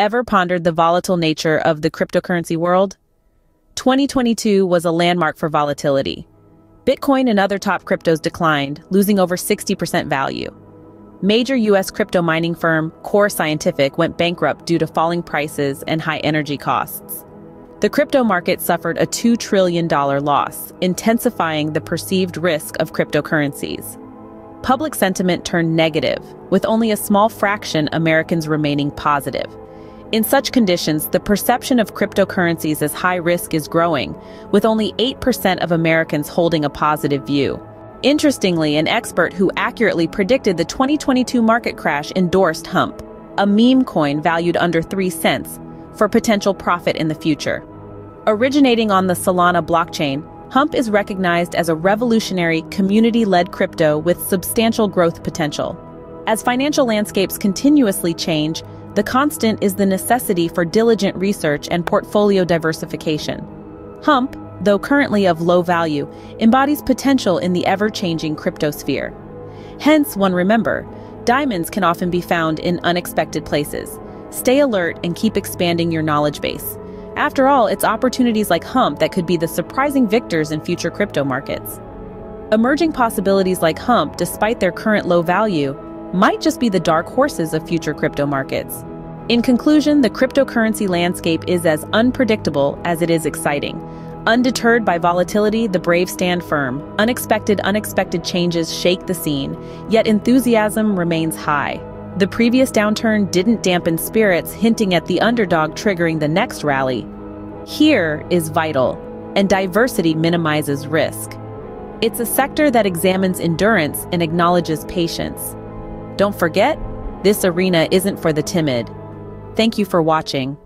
Ever pondered the volatile nature of the cryptocurrency world? 2022 was a landmark for volatility. Bitcoin and other top cryptos declined, losing over 60% value. Major U.S. crypto mining firm Core Scientific went bankrupt due to falling prices and high energy costs. The crypto market suffered a $2 trillion loss, intensifying the perceived risk of cryptocurrencies. Public sentiment turned negative, with only a small fraction Americans remaining positive. In such conditions, the perception of cryptocurrencies as high risk is growing, with only 8% of Americans holding a positive view. Interestingly, an expert who accurately predicted the 2022 market crash endorsed Hump, a meme coin valued under 3 cents, for potential profit in the future. Originating on the Solana blockchain, Hump is recognized as a revolutionary, community-led crypto with substantial growth potential. As financial landscapes continuously change, the constant is the necessity for diligent research and portfolio diversification. Hump, though currently of low value, embodies potential in the ever-changing cryptosphere. Hence, one remember, diamonds can often be found in unexpected places. Stay alert and keep expanding your knowledge base. After all, it's opportunities like Hump that could be the surprising victors in future crypto markets. Emerging possibilities like Hump, despite their current low value, might just be the dark horses of future crypto markets. In conclusion, the cryptocurrency landscape is as unpredictable as it is exciting. Undeterred by volatility, the brave stand firm. Unexpected, unexpected changes shake the scene, yet enthusiasm remains high. The previous downturn didn't dampen spirits, hinting at the underdog triggering the next rally. Here is vital, and diversity minimizes risk. It's a sector that examines endurance and acknowledges patience. Don't forget, this arena isn't for the timid. Thank you for watching.